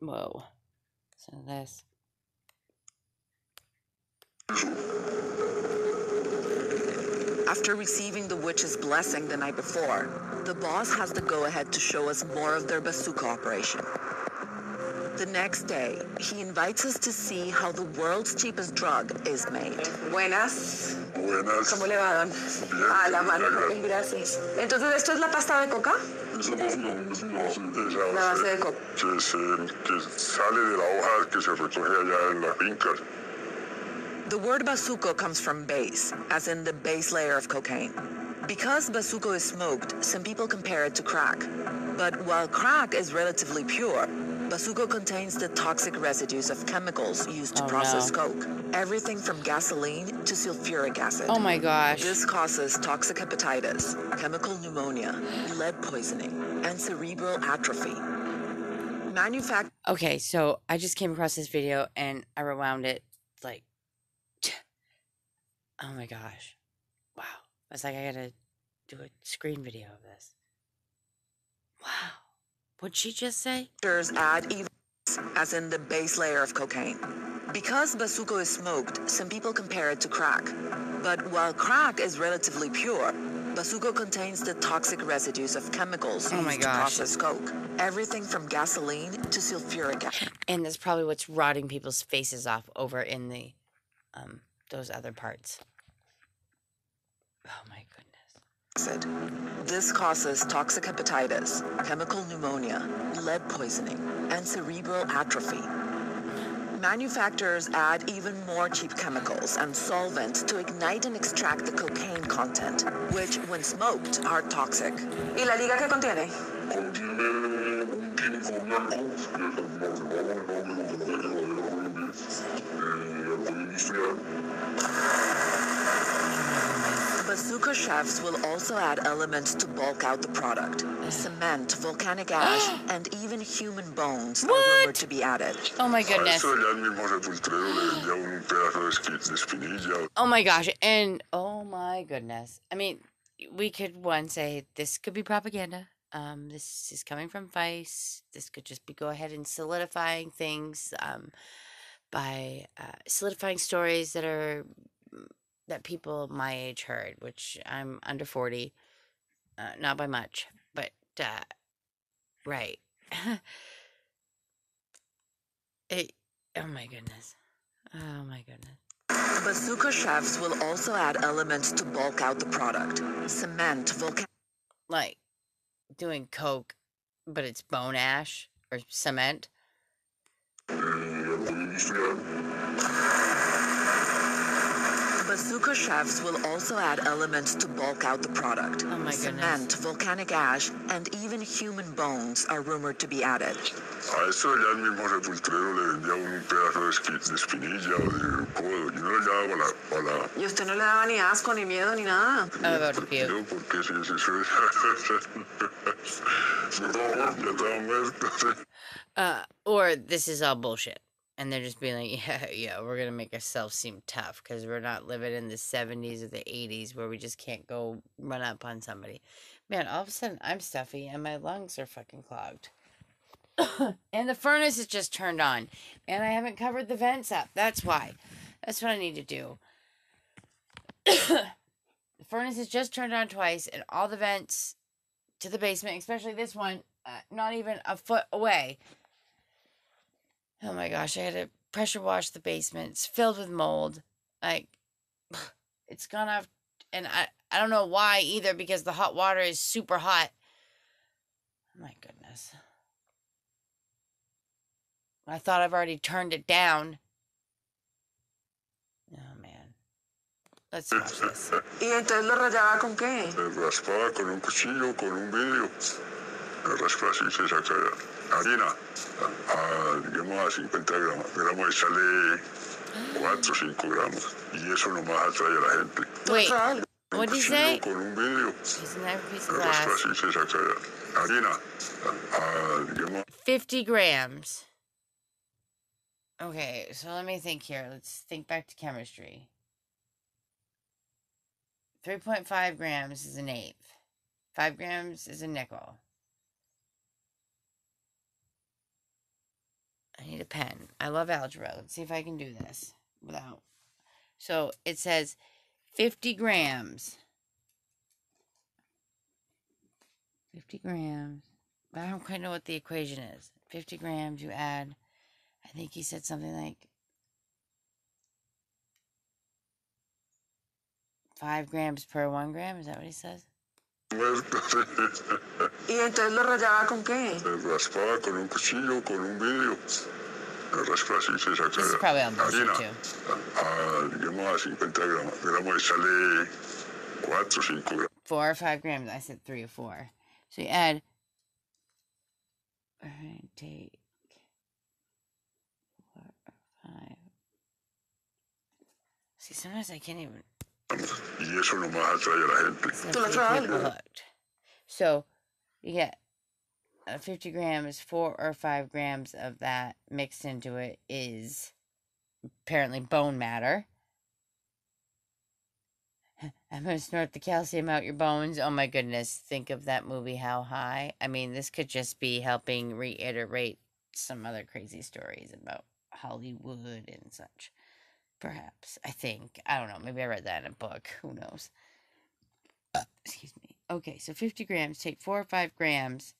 Whoa. So this. After receiving the witch's blessing the night before, the boss has the go ahead to show us more of their bazuco operation. The next day, he invites us to see how the world's cheapest drug is made. Buenas. Buenas. ¿Cómo le va, don? Bien, A la mano, gracias. gracias. Entonces, ¿esto es la pasta de coca? Es la base, no, es la base, la La base de coca. que, se, que sale de la hoja que se recoge allá en las fincas. The word bazuco comes from base, as in the base layer of cocaine. Because bazuco is smoked, some people compare it to crack. But while crack is relatively pure, bazuco contains the toxic residues of chemicals used to Oh, process no. coke. Everything from gasoline to sulfuric acid. Oh my gosh. This causes toxic hepatitis, chemical pneumonia, lead poisoning, and cerebral atrophy. Manufact Okay, so I just came across this video and I rewound it like Oh my gosh. Wow. I was like I gotta do a screen video of this. Wow. What'd she just say? Add even as in the base layer of cocaine. Because basuco is smoked, some people compare it to crack. But while crack is relatively pure, basuco contains the toxic residues of chemicals Oh used my to process coke. Everything from gasoline to sulfuric acid. And that's probably what's rotting people's faces off over in the um those other parts. Oh my goodness. This causes toxic hepatitis, chemical pneumonia, lead poisoning, and cerebral atrophy. Manufacturers add even more cheap chemicals and solvents to ignite and extract the cocaine content, which, when smoked, are toxic. ¿Y la liga qué contiene? Contiene un químico blanco, que es el nombre, vamos, el que no es el nombre, alcohol industrial. Bazuco chefs will also add elements to bulk out the product. Cement, volcanic ash, and even human bones are rumored to be added. Oh my goodness. eso ya el mismo repultrero le vendía un pedazo de, esqui- de espinilla. Oh my gosh. And oh my goodness. I mean, we could one say this could be propaganda. Um, this is coming from Vice. This could just be go ahead and solidifying things um, by uh, solidifying stories that are that people my age heard, which I'm under 40, uh, not by much, but uh, right. it, oh my goodness. Oh my goodness. Bazuco chefs will also add elements to bulk out the product. Cement, volcanic like doing coke, but it's bone ash or cement. Alcohol. Bazuco chefs will also add elements to bulk out the product. Oh my Cement, volcanic ash, and even human bones are rumored to be added. A eso ya el mismo repultrero le vendía un pedazo de, espinilla o de codo. Yo no le llevaba para la, para la ¿Y usted no le daba ni asco, ni miedo, ni nada? I'm about to. Yo, porque si es eso es... No, ya estaba muerto. Uh, or this is all bullshit. And they're just being like, yeah, yeah, we're to make ourselves seem tough because we're not living in the 70s or the 80s where we just can't go run up on somebody. Man, all of a sudden I'm stuffy and my lungs are fucking clogged. and the furnace is just turned on. And I haven't covered the vents up. That's why. That's what I need to do. the furnace is just turned on twice, and all the vents to the basement, especially this one, uh, not even a foot away. Oh my gosh, I had to pressure wash the basement. It's filled with mold. Like, it's gone off, and I, I don't know why either because the hot water is super hot. Oh my goodness. I thought I've already turned it down. Oh man. Let's watch this. ¿Y entonces lo rayaba con qué? Raspaba con un cuchillo, con un vidrio. Se raspa así, se saca harina. Uh, a, digamos, a 50 gramos. Gramos y sale 4 o 5 gramos. Y eso nomás atrae a la gente. Wait, What'd you say? Con un vidrio. Here's another piece of así, se saca harina. A, uh, digamos, 50 grams. Okay, so let me think here. Let's think back to chemistry. 3.5 grams is an eighth. 5 grams is a nickel. Pen. I love algebra. Let's see if I can do this without. So it says 50 grams. 50 grams. But I don't quite know what the equation is. 50 grams, you add, I think he said something like five grams per one gram. Is that what he says? ¿Y entonces lo rayaba con qué? Se raspaba con un cuchillo, con un vidrio. Se raspa así, se harina. A, digamos a 50 gramos. Gramos y sale 4 o 5 gramos. Four or five grams. I said three or four. So you add. Take four or five. See, sometimes I can't even. Y eso nomás atrae a la gente. it's Tú la traes, people hooked. So you get uh, 50 grams, four or five grams of that mixed into it is apparently bone matter. I'm gonna snort the calcium out your bones. Oh my goodness. Think of that movie, How High. I mean, this could just be helping reiterate some other crazy stories about Hollywood and such. Perhaps. I think. I don't know. Maybe I read that in a book. Who knows? Uh, excuse me. Okay, so 50 grams. Take four or five grams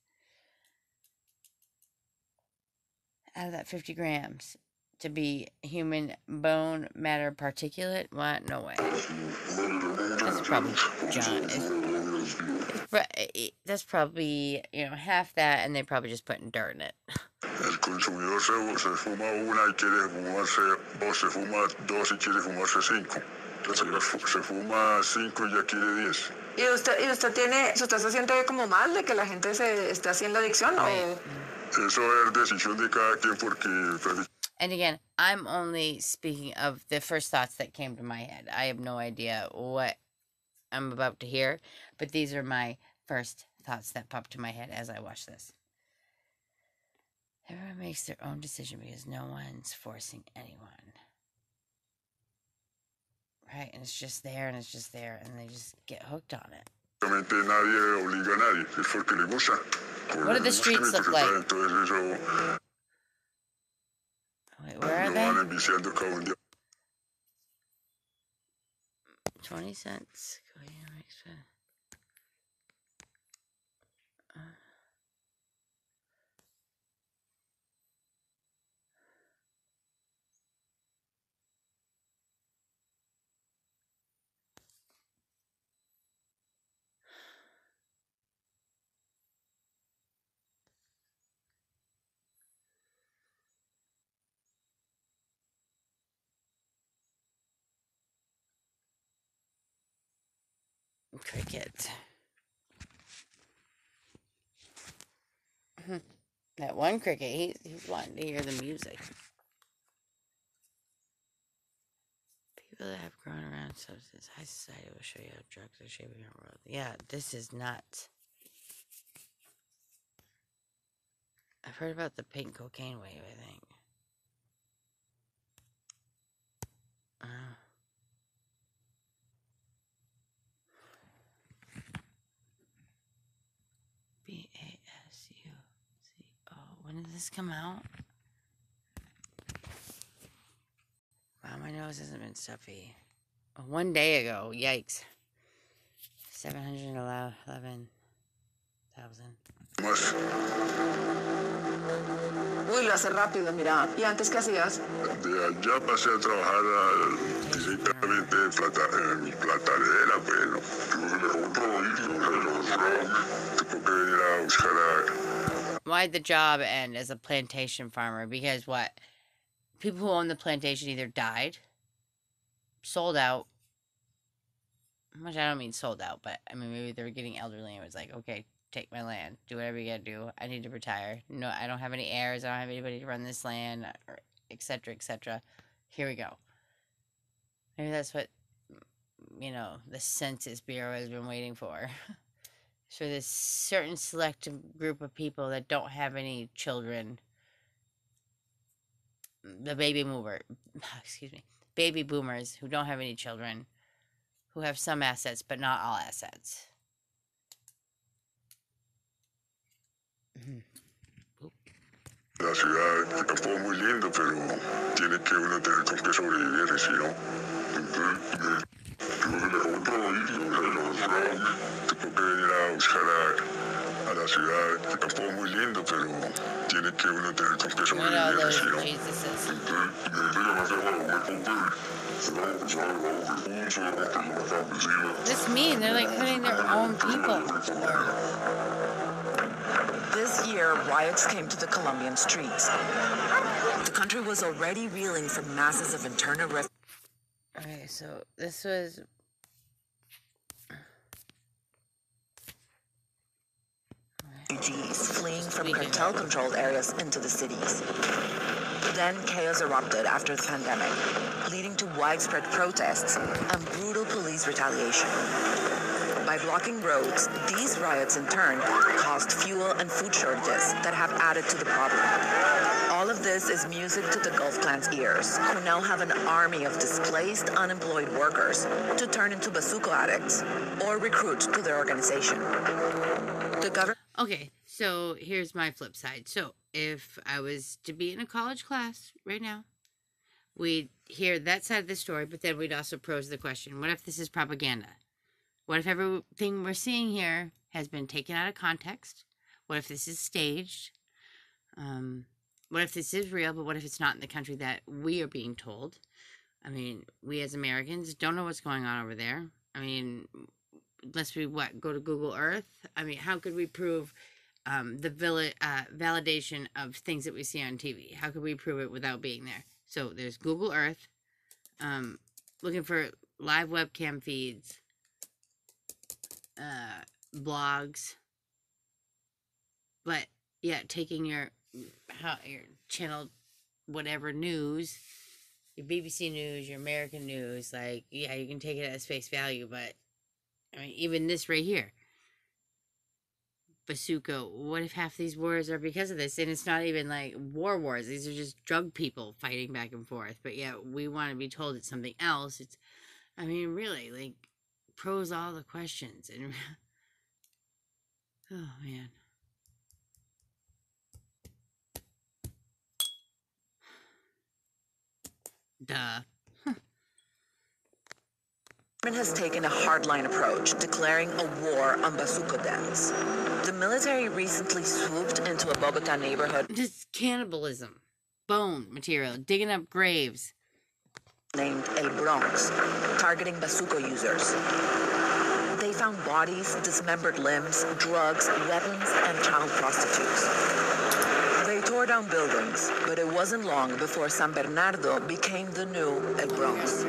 out of that 50 grams to be human bone matter particulate. What? No way. That's probably John. It's, it's, pro- that's probably you know half that, and they probably just putting dirt in it. El consumidor se, se fuma una y quiere fumarse, o se fuma dos y quiere fumarse cinco. Se, se fuma cinco y ya quiere diez. ¿Y usted, y usted tiene, usted se siente como mal de que la gente se esté haciendo adicción? Right. ¿O Eso es decisión de cada quien porque And again, I'm only speaking of the first thoughts that came to my head. I have no idea what I'm about to hear, but these are my first thoughts that popped to my head as I watch this. Everyone makes their own decision because no one's forcing anyone. Right? And it's just there and it's just there and they just get hooked on it. Obviamente nadie obliga a nadie, es porque le gusta. Por What do the streets look like? Wait, where are they? van enviciando cada un día. 20 cents. Cricket. Hmm. that one cricket, he's, he's wanting to hear the music. People that have grown around substance, high society will show you how drugs are shaping our world. Yeah, this is nuts. I've heard about the pink cocaine wave, I think. Oh. B A S U C O. When did this come out? Wow, my nose hasn't been stuffy. Oh, one day ago. Yikes. 711,000. Más Uy, lo hace rápido, mira. ¿Y antes qué hacías? de allá pasé a trabajar a- directamente en, plata, en mi platadera, bueno. Tuvo que venir a buscar a Why'd the job end as a plantation farmer? Because what? People who owned the plantation either died, sold out. Which I don't mean sold out, but I mean maybe they were getting elderly and it was like, okay, take my land, do whatever you gotta do. I need to retire. No, I don't have any heirs. I don't have anybody to run this land, etc. etc. Here we go. Maybe that's what you know the Census Bureau has been waiting for. for this certain select group of people that don't have any children. The baby boomer, excuse me, baby boomers who don't have any children, who have some assets but not all assets. La ciudad tampoco es muy lindo, pero tiene que uno tener con qué sobrevivir, si no. Buscar a, a la ciudad, que tampoco es muy lindo, pero tiene que uno tener con qué sobrevivir, si no. Jesuses. Entonces, me vine a me compré. Se va a empezar algo, me puse, me puse una campesina. This mean they're like hurting their own people. This year, riots came to the Colombian streets. The country was already reeling from masses of internal refugees. Okay, so this was refugees fleeing from cartel controlled areas into the cities. Then chaos erupted after the pandemic, leading to widespread protests and brutal police retaliation. By blocking roads, these riots in turn caused fuel and food shortages that have added to the problem. All of this is music to the Gulf Clan's ears, who now have an army of displaced, unemployed workers to turn into bazuco addicts or recruit to their organization. The government okay. So here's my flip side. So if I was to be in a college class right now, we'd hear that side of the story, but then we'd also pose the question: What if this is propaganda? What if everything we're seeing here has been taken out of context? What if this is staged? Um, what if this is real, but what if it's not in the country that we are being told? I mean, we as Americans don't know what's going on over there. I mean, unless we what go to Google Earth. I mean, how could we prove um, the villa, uh, validation of things that we see on TV? How could we prove it without being there? So there's Google Earth, um, looking for live webcam feeds, uh, blogs, but yeah, taking your how your channel, whatever news, your BBC News, your American news, like yeah, you can take it as face value, but I mean, even this right here. Bazuco, what if half these wars are because of this? And it's not even like war wars. These are just drug people fighting back and forth. But yeah, we want to be told it's something else. It's, I mean, really, like, pros all the questions. And, oh, man. Duh. Has taken a hardline approach, declaring a war on bazuco dens. The military recently swooped into a Bogota neighborhood Just cannibalism. Bone material, digging up graves. named El Bronx, targeting bazuco users. They found bodies, dismembered limbs, drugs, weapons, and child prostitutes. They tore down buildings, but it wasn't long before San Bernardo became the new El Bronx.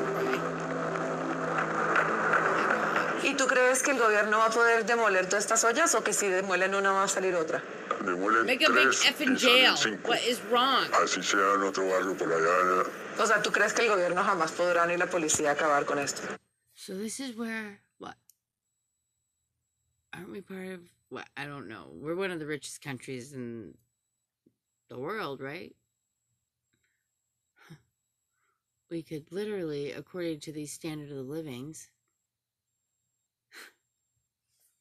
¿Y tú crees que el gobierno va a poder demoler todas estas ollas o que si demuelen una va a salir otra? Demuelen Make a big tres y jail. cinco. What is wrong? Así sea en otro barrio por allá. O sea, ¿tú crees que el gobierno jamás podrá ni la policía acabar con esto? So this is where what? Aren't we part of what? I don't know. We're one of the richest countries in the world, right? We could literally, according to these standard of livings,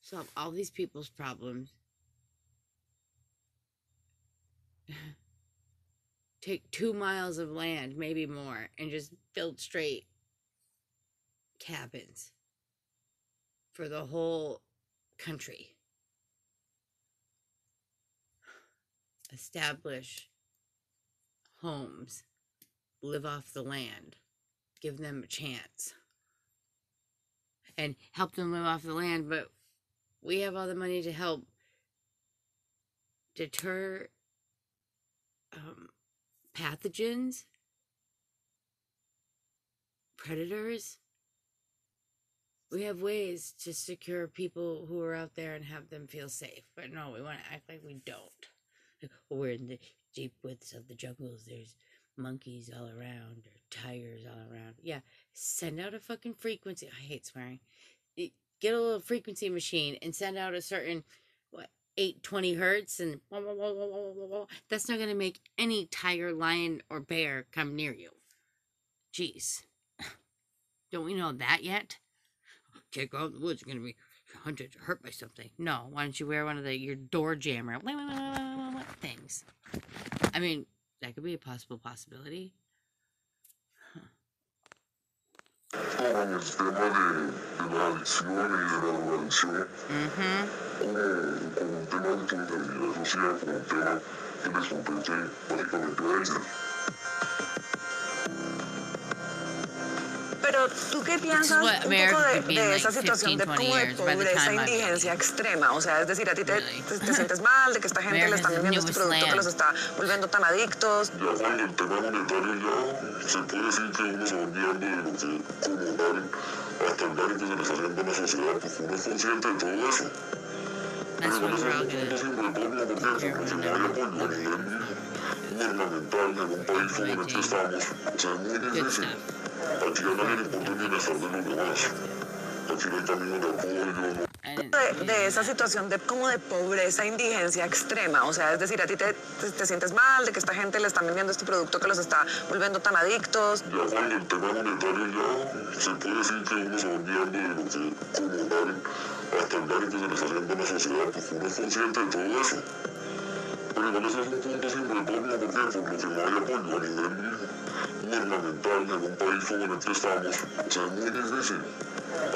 solve all these people's problems. Take two miles of land, maybe more, and just build straight cabins for the whole country. Establish homes, live off the land, give them a chance, and help them live off the land. But we have all the money to help deter um, pathogens, predators we have ways to secure people who are out there and have them feel safe. But no, we want to act like we don't. "Oh, we're in the deep woods of the jungles. There's monkeys all around or tigers all around. Yeah, send out a fucking frequency. I hate swearing. Get a little frequency machine and send out a certain what 820 hertz and wah, wah, wah. that's not going to make any tiger, lion, or bear come near you. Jeez. Don't we know that yet? can't go out in the woods. You're gonna be hunted, hurt by something. No, why don't you wear one of the your door jammer things? I mean, that could be a possible possibility. Con el tema de, de la adicción y de la drogadicción, Mm-hmm. como, como un tema de social, como un tema que les compete básicamente a. Pero tú qué piensas un poco de, de like, esa situación 15, de 20 como de pobreza e indigencia extrema? O sea, es decir, a ti te, te, te sientes mal de que esta gente le están vendiendo este producto que los está volviendo tan adictos. Ya cuando el tema monetario ya se puede decir que uno se va olvidando de lo que como tal, hasta el daño que se le está haciendo a la sociedad, pues uno es consciente de todo eso. That's Pero what eso we're es all un punto gonna. siempre de porque porque no hay apoyo a nivel gubernamental en un país como en el que estamos. O sea, es muy difícil. Aquí a nadie le importa el bienestar de los demás. Aquí no hay camino de apoyo, De, de esa situación de como de pobreza e indigencia extrema. O sea, es decir, a ti te, te, te sientes mal de que esta gente le están vendiendo este producto que los está volviendo tan adictos. Ya cuando el tema monetario ya se puede decir que uno se va olvidando de lo que como tal, hasta el daño que se le está haciendo a la sociedad, pues uno es consciente de todo eso. Pero a nivel gubernamental en un país como en el que estamos. O sea, es muy difícil.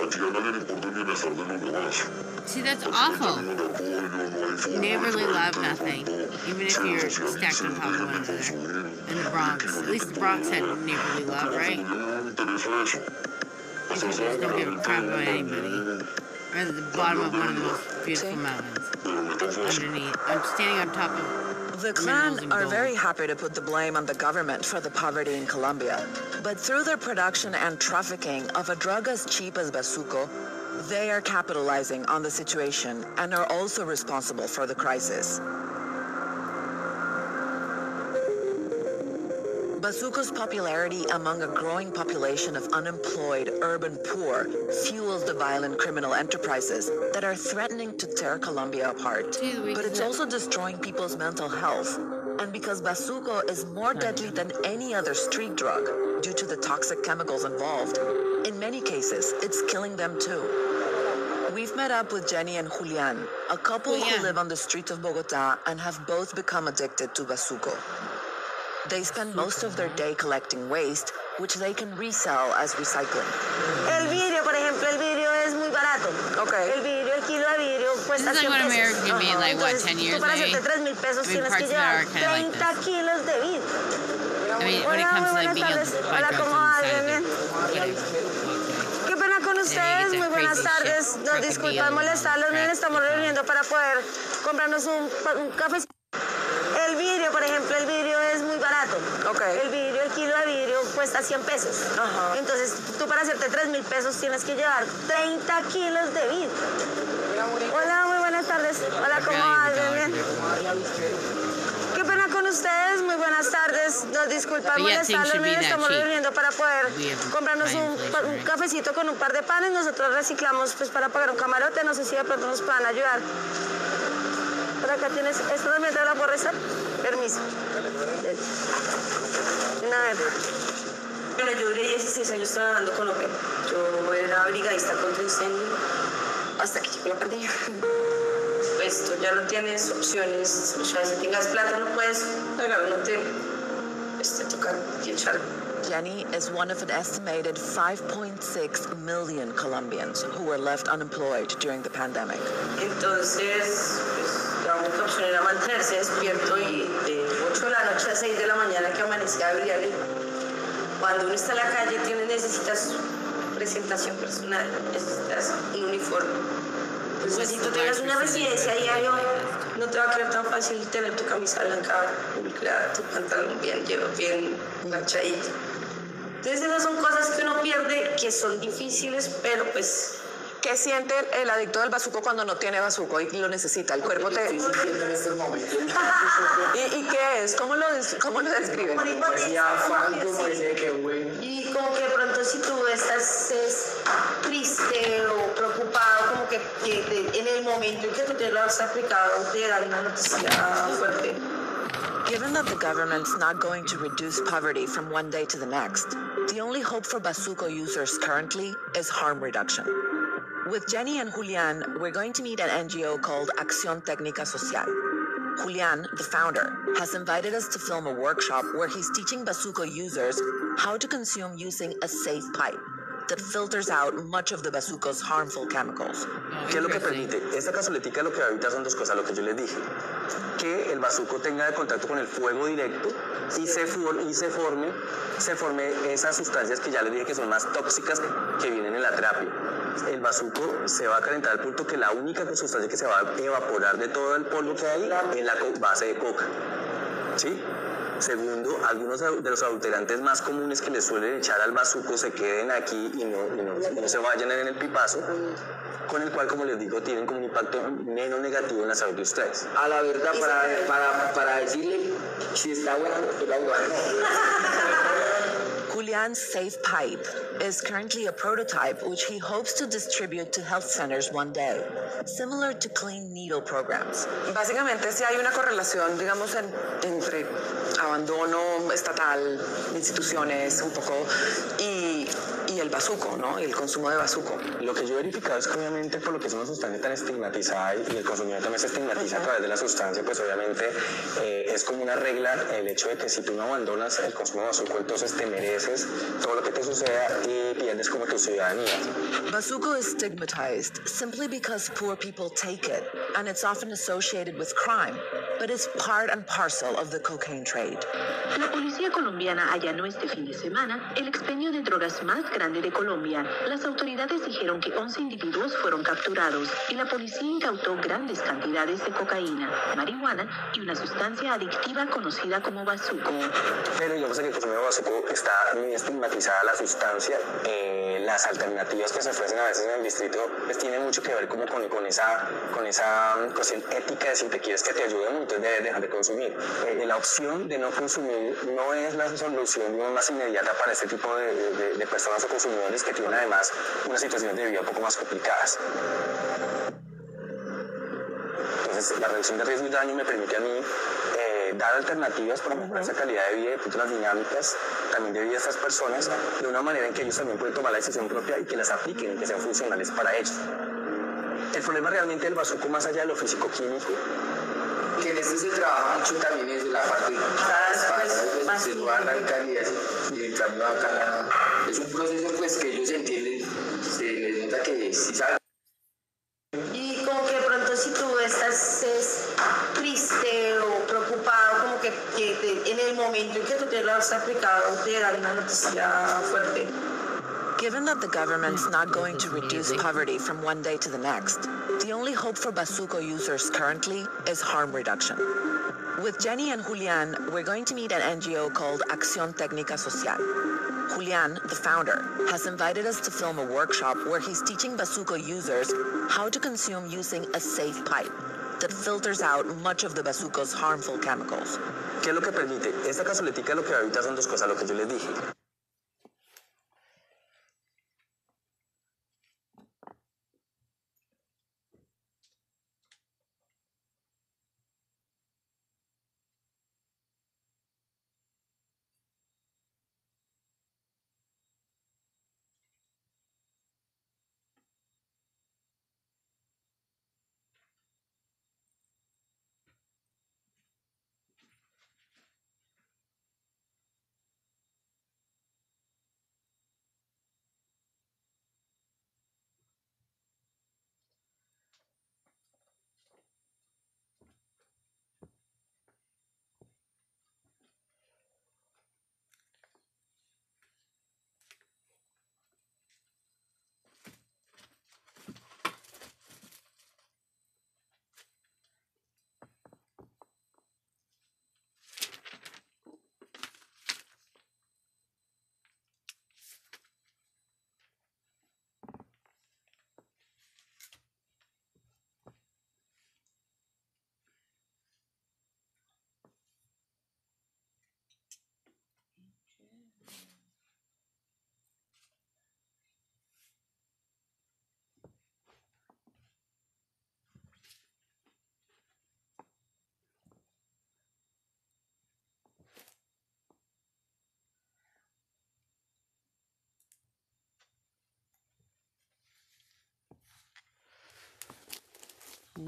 Aquí a nadie le importa el bienestar de los demás. see, that's awful. forma de Neighborly love nothing, even if you're stacked on top of one another. In the Bronx, at least the Bronx had neighborly love, right? Hasta There's no give a crap about anybody. We're at the bottom of one of the most beautiful mountains. Pero no tan fácil. Underneath, I'm standing on top of. The Minerals Klan and are gold. very happy to put the blame on the government for the poverty in Colombia. But through their production and trafficking of a drug as cheap as bazuco, they are capitalizing on the situation and are also responsible for the crisis. Bazuco's popularity among a growing population of unemployed urban poor fuels the violent criminal enterprises that are threatening to tear Colombia apart. But it's also destroying people's mental health. And because bazuco is more deadly than any other street drug due to the toxic chemicals involved, in many cases, it's killing them too. We've met up with Jenny and Julian, a couple Julian. who live on the streets of Bogota and have both become addicted to bazuco. They spend most of their day collecting waste, which they can resell as recycling. El vidrio, por ejemplo, el vidrio es muy barato. Okay. El vidrio, el kilo de vidrio cuesta This is like 100 what pesos. America can be in, like, what, Entonces, 10 tú years para maybe? hacerte 3 mil pesos I mean, tienes parts que of it llevar are kinda like 30 this. kilos de vidrio. I mean, when it Hola, comes to muy like being able buenas to tardes. buy Hola, drugs ¿cómo va? Bien, Qué pena con you ustedes, muy buenas tardes. Nos disculpan molestarlos, miren, crap, estamos reuniendo para poder comprarnos un, un café. El vidrio, por ejemplo, el vidrio es muy barato. Okay. El vidrio, el kilo de vidrio cuesta 100 pesos. Ajá. Entonces, tú para hacerte 3 mil pesos tienes que llevar 30 kilos de vidrio. Hola, muy buenas tardes. Hola, ¿cómo va? Bien, bien. Qué pena con ustedes, muy buenas tardes. Nos yet things molestarlos, estamos reuniendo para poder comprarnos un, cafecito con un par de panes. Nosotros reciclamos pues para pagar un camarote. No sé si de pronto nos puedan ayudar. Por acá tienes, esto también te lo puedo. Permiso. A ver. Bueno, yo duré 16 años trabajando con OPE. Yo era brigadista contra incendio hasta que llegó la pandemia. Ya no tienes opciones, o sea, si tengas plata no puedes pagar un hotel. Toca echar. Jenny is one of an estimated 5.6 million Colombians who were left unemployed during the pandemic. Entonces, pues, la única opción era mantenerse despierto y de 8 de la noche a 6 de la mañana que amanecía a brillar. Cuando uno está en la calle, tiene, necesitas presentación personal, necesitas un uniforme. Pues si tú tengas una residencia diario, no te va a quedar tan fácil tener tu camisa blanca publicada, tu pantalón bien, llevo bien manchadito. Entonces esas son cosas que uno pierde, que son difíciles, pero pues ¿Qué siente el adicto del bazuco cuando no tiene bazuco y lo necesita? El cuerpo te... ¿Y, y qué es? ¿Cómo lo, cómo lo describen? Y como que de pronto si tú estás es, triste o preocupado, como que, que de- en el momento en que tú te lo has aplicado, te dan una noticia fuerte. Given that the government's not going to reduce poverty from one day to the next, the only hope for bazuco users currently is harm reduction. With Jenny and Julian, we're going to meet an NGO called Acción Técnica Social. Julian, the founder, has invited us to film a workshop where he's teaching Bazuco users how to consume using a safe pipe that filters out much of the Bazuco's harmful chemicals. ¿Qué es lo que permite? Esta cazoletica lo que evita son dos cosas, lo que yo les dije. Que el bazuco tenga de contacto con el fuego directo y se, for- y se forme, se forme esas sustancias que ya les dije que son más tóxicas que vienen en la terapia. El bazuco se va a calentar al punto que la única sustancia que se va a evaporar de todo el polvo que hay es la base de coca. ¿Sí? Segundo, algunos de los adulterantes más comunes que le suelen echar al bazuco se queden aquí y no, y no- y no se vayan en el pipazo, con el cual, como les digo, tienen como un impacto menos negativo en la salud de ustedes. A la verdad, para, para, para decirle si está pues la voy Julian's Safe Pipe is currently a prototype which he hopes to distribute to health centers one day, similar to clean needle programs. Básicamente sí hay una correlación, digamos, en- entre abandono estatal de instituciones un poco y, y el bazuco, ¿no? Y el consumo de bazuco. Lo que yo he verificado es que obviamente por lo que es una sustancia tan estigmatizada y el consumidor también se estigmatiza a través de la sustancia, pues obviamente eh, es como una regla el hecho de que si tú no abandonas el consumo de bazuco, entonces te mereces todo lo que te suceda y pierdes como tu ciudadanía. Bazuco is stigmatized simply because poor people take it, and it's often associated with crime, but it's part and parcel of the cocaine trade. La policía colombiana allanó este fin de semana el expendio de drogas más grande de Colombia. Las autoridades dijeron que 11 individuos fueron capturados y la policía incautó grandes cantidades de cocaína, marihuana y una sustancia adictiva conocida como bazuco. Pero digamos que el consumo de bazuco está muy estigmatizada la sustancia. Eh, las alternativas que se ofrecen a veces en el distrito pues tienen mucho que ver como con, con esa, con esa cuestión ética de si te quieres que te ayuden, entonces dejar de consumir. Eh, la opción de no consumir no es la solución más inmediata para este tipo de, personas o consumidores que tienen además unas situaciones de vida un poco más complicadas. Entonces, la reducción de riesgo y daño me permite a mí eh, dar alternativas para mejorar esa calidad de vida y las dinámicas también de vida de estas personas de una manera en que ellos también pueden tomar la decisión propia y que las apliquen y que sean funcionales para ellos. El problema realmente del bazuco, más allá de lo físico-químico, Que en esto se trabaja mucho también es la parte para se lo arrancan y así, y el cambio acá es un proceso pues que ellos entienden, se les nota que si saben Y como que de pronto si tú estás es, triste o preocupado, como que, que te- en el momento en que tú te lo has aplicado, te dan una noticia fuerte. Given that the government's not going to reduce poverty from one day to the next, the only hope for Basuco users currently is harm reduction. With Jenny and Julian, we're going to meet an NGO called Acción Técnica Social. Julian, the founder, has invited us to film a workshop where he's teaching Basuco users how to consume using a safe pipe that filters out much of the Bazuco's harmful chemicals. ¿qué es lo que permite? Esta cazoletica lo que evita son dos cosas, lo que yo les dije.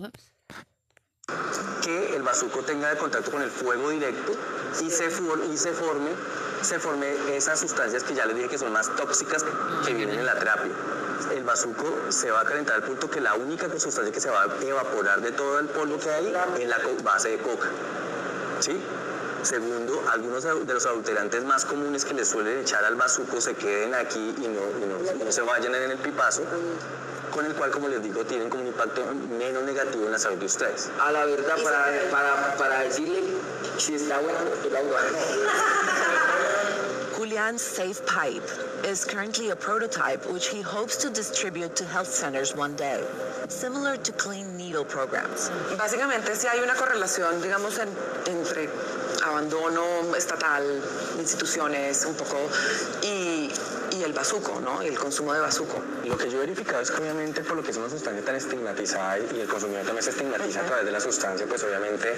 Whoops. que el bazuco tenga contacto con el fuego directo y se, for- y se forme se forme esas sustancias que ya les dije que son más tóxicas que vienen en la terapia. El bazuco se va a calentar al punto que la única sustancia que se va a evaporar de todo el polvo que hay es la base de coca. ¿Sí? Segundo, algunos de los adulterantes más comunes que le suelen echar al bazuco se queden aquí y no, y no- y no se vayan en el pipazo, con el cual, como les digo, tienen como un impacto menos negativo en la salud de ustedes. A la verdad, para, para, para decirle si está bueno, la voy Julian's Safe Pipe is currently a prototype which he hopes to distribute to health centers one day, similar to clean needle programs. Básicamente sí hay una correlación, digamos, en- entre abandono estatal instituciones un poco y, y el bazuco, ¿no? Y el consumo de bazuco. Lo que yo he verificado es que obviamente por lo que es una sustancia tan estigmatizada y y el consumidor también se estigmatiza a través de la sustancia, pues obviamente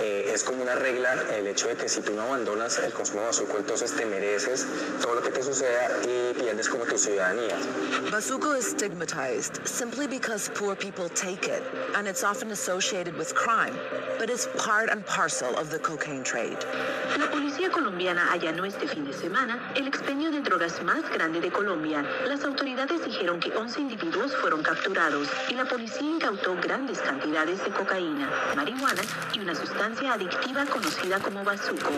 eh, es como una regla el hecho de que si tú no abandonas el consumo de bazuco, entonces te mereces todo lo que te suceda y pierdes como tu ciudadanía. Bazuco is stigmatized simply because poor people take it, and it's often associated with crime, but it's part and parcel of the cocaine trade. La policía colombiana allanó este fin de semana el expendio de drogas más grande de Colombia. Las autoridades dijeron que 11 individuos fueron capturados y la policía incautó grandes cantidades de cocaína, marihuana y una sustancia adictiva conocida como bazuco.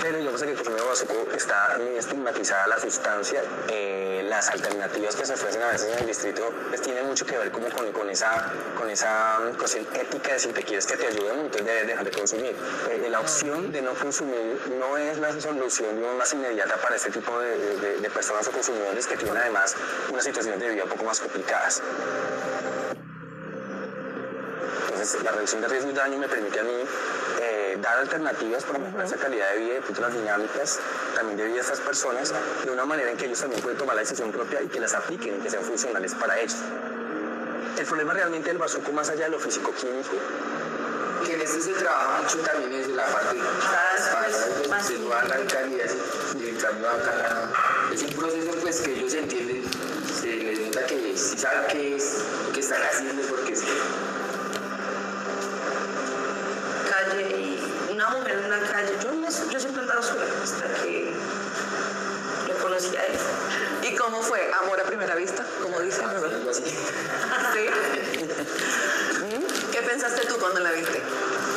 Pero digamos que el consumo de bazuco está muy estigmatizada la sustancia. eh, las alternativas que se ofrecen a veces en el distrito pues tienen mucho que ver como con, con esa, con esa mm, cuestión ética de si te quieres que te ayuden, entonces debes dejar de consumir. Eh, la opción de no consumir no es la solución más inmediata para este tipo de, de- de personas o consumidores que tienen además unas situaciones de vida un poco más complicadas. Entonces, la reducción de riesgo y daño me permite a mí eh, dar alternativas para mejorar esa calidad de vida y de las dinámicas también de vida de estas personas de una manera en que ellos también pueden tomar la decisión propia y que las apliquen y que sean funcionales para ellos. El problema realmente del bazuco, más allá de lo físico-químico, que en esto se trabaja mucho también es la parte arrancan y así y en cambio acá es un proceso pues que ellos entienden se les nota que si saben qué es lo que están haciendo porque es calle y una mujer en una calle. Yo, me- yo siempre he andado sola hasta que yo conocí a él. ¿Y cómo fue? ¿Amor a primera vista? Como dicen, ¿verdad? algo así ¿Sí? ¿Mm? ¿Qué pensaste tú cuando la viste?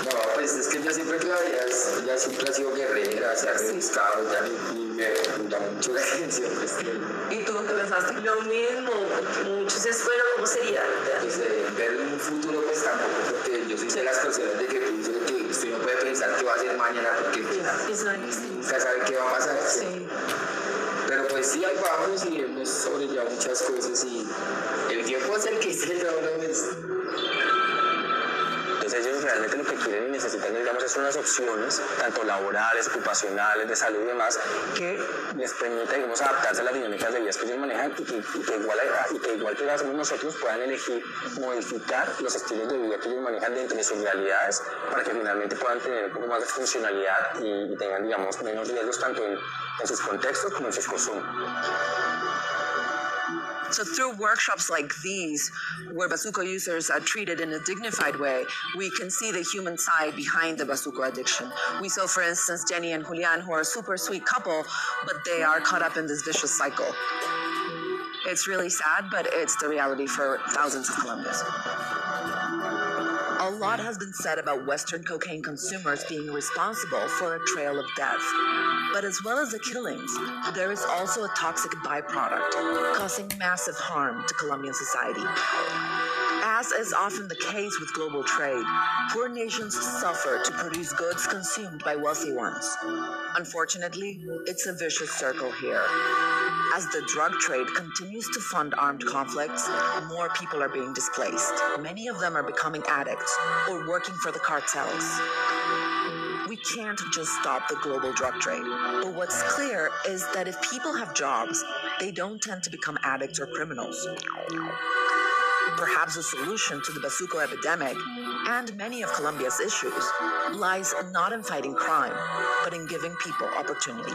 no pues es que yo siempre que la veía es- ella siempre ha sido guerrera se ha rebuscado ya me llama mucho la ¿Y tú qué pensaste? Lo mismo, muchos es bueno, ¿cómo sería? pues, eh, ver un futuro pues tampoco porque yo soy de las personas de que pienso que usted no puede pensar qué va a hacer mañana porque nunca sabe qué va a pasar Sí. pero pues sí ahí vamos y hemos sobrellevado muchas cosas y el tiempo es el que se logra pues, Entonces ellos realmente lo que quieren y necesitan, digamos, es unas opciones, tanto laborales, ocupacionales, de salud y demás, que les permita, adaptarse a las dinámicas de vida que ellos manejan y que, igual, y que igual que hacemos nosotros puedan elegir modificar los estilos de vida que ellos manejan dentro de sus realidades para que finalmente puedan tener un poco más de funcionalidad y, y tengan, digamos, menos riesgos tanto en, en sus contextos como en sus consumos. So, through workshops like these, where Bazuco users are treated in a dignified way, we can see the human side behind the Bazuco addiction. We saw, for instance, Jenny and Julian, who are a super sweet couple, but they are caught up in this vicious cycle. It's really sad, but it's the reality for thousands of Colombians. A lot has been said about Western cocaine consumers being responsible for a trail of death. But as well as the killings, there is also a toxic byproduct causing massive harm to Colombian society. As is often the case with global trade, poor nations suffer to produce goods consumed by wealthy ones. Unfortunately, it's a vicious circle here. As the drug trade continues to fund armed conflicts, more people are being displaced. Many of them are becoming addicts or working for the cartels. We can't just stop the global drug trade. But what's clear is that if people have jobs, they don't tend to become addicts or criminals. Perhaps the solution to the Basuco epidemic and many of Colombia's issues lies not in fighting crime, but in giving people opportunity.